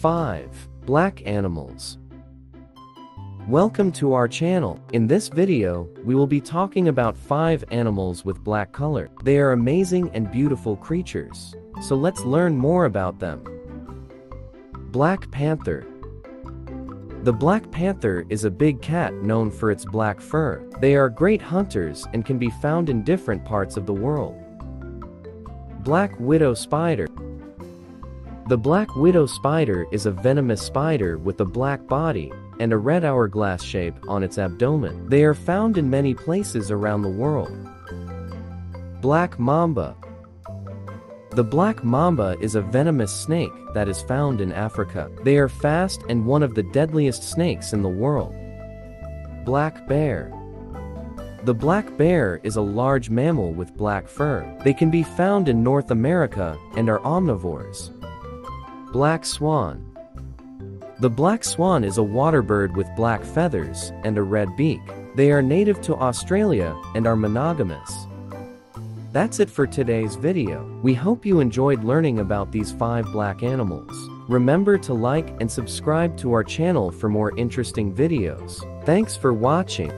5. Black Animals Welcome to our channel. In this video, we will be talking about 5 animals with black color. They are amazing and beautiful creatures. So let's learn more about them. Black Panther The Black Panther is a big cat known for its black fur. They are great hunters and can be found in different parts of the world. Black Widow Spider the black widow spider is a venomous spider with a black body and a red hourglass shape on its abdomen. They are found in many places around the world. Black Mamba The black mamba is a venomous snake that is found in Africa. They are fast and one of the deadliest snakes in the world. Black Bear the black bear is a large mammal with black fur. They can be found in North America and are omnivores. Black Swan The black swan is a water bird with black feathers and a red beak. They are native to Australia and are monogamous. That's it for today's video. We hope you enjoyed learning about these 5 black animals. Remember to like and subscribe to our channel for more interesting videos. Thanks for watching.